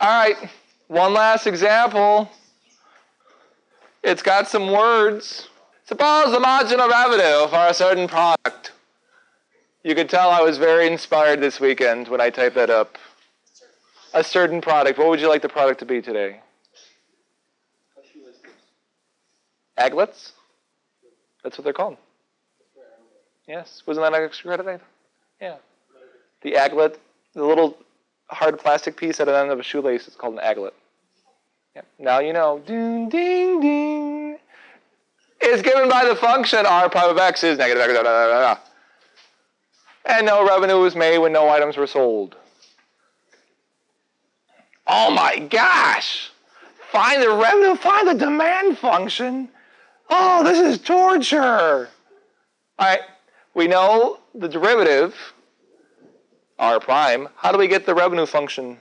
All right, one last example. It's got some words. Suppose the marginal revenue for a certain product. You could tell I was very inspired this weekend when I typed that up. A certain product. What would you like the product to be today? Aglets? That's what they're called. Yes. Wasn't that an extra credit? Yeah. The aglet, the little hard plastic piece at the end of a shoelace is called an aglet. Now you know. Ding, ding, ding. It's given by the function r prime of x is negative x. Da, da, da. And no revenue was made when no items were sold. Oh my gosh! Find the revenue, find the demand function. Oh, this is torture. All right, we know the derivative, r prime. How do we get the revenue function?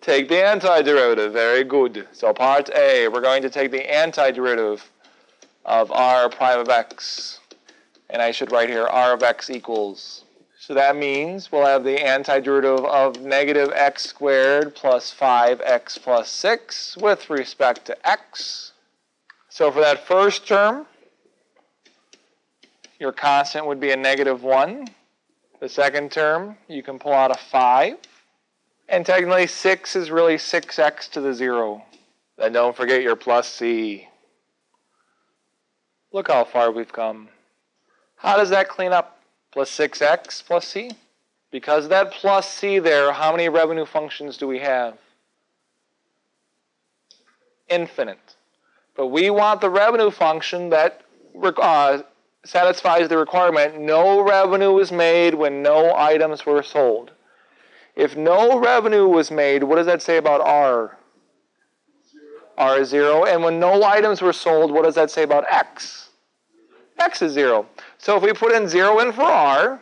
Take the antiderivative. Very good. So part A, we're going to take the antiderivative of r prime of x. And I should write here r of x equals. So that means we'll have the antiderivative of negative x squared plus 5x plus 6 with respect to x. So for that first term, your constant would be a negative 1. The second term, you can pull out a 5. And technically 6 is really 6x to the 0. Then don't forget your plus c. Look how far we've come. How does that clean up? Plus 6x plus c? Because that plus c there, how many revenue functions do we have? Infinite. But we want the revenue function that uh, satisfies the requirement no revenue was made when no items were sold. If no revenue was made, what does that say about R? R is 0. And when no items were sold, what does that say about X? X is 0. So if we put in 0 in for R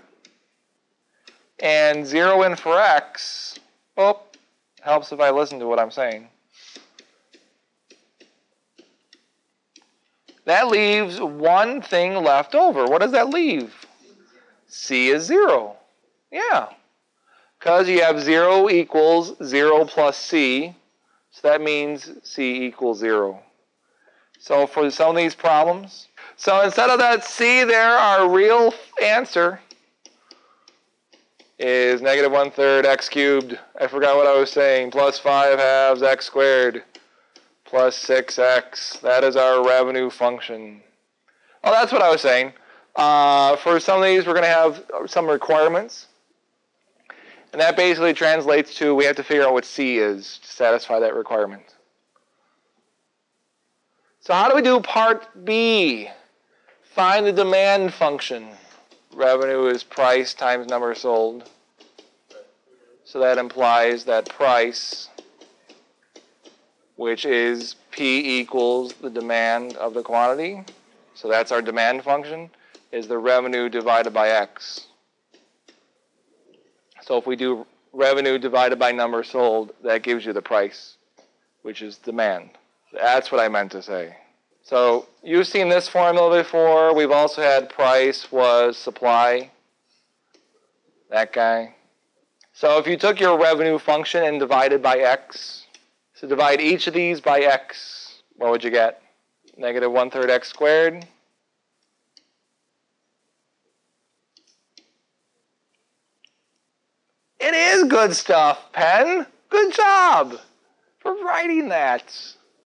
and 0 in for X, oh, helps if I listen to what I'm saying. That leaves one thing left over. What does that leave? C is 0. Yeah. Because you have 0 equals 0 plus C, so that means C equals 0. So for some of these problems, so instead of that C there, our real answer is negative 1 third x cubed. I forgot what I was saying. Plus 5 halves x squared plus 6x. That is our revenue function. Oh, that's what I was saying. Uh, for some of these, we're going to have some requirements. And that basically translates to we have to figure out what C is to satisfy that requirement. So how do we do part B? Find the demand function. Revenue is price times number sold. So that implies that price which is P equals the demand of the quantity. So that's our demand function, is the revenue divided by X. So if we do revenue divided by number sold, that gives you the price, which is demand. That's what I meant to say. So you've seen this formula before. We've also had price was supply. That guy. So if you took your revenue function and divided by X, so divide each of these by x. What would you get? Negative 1 third x squared. It is good stuff, Penn. Good job for writing that.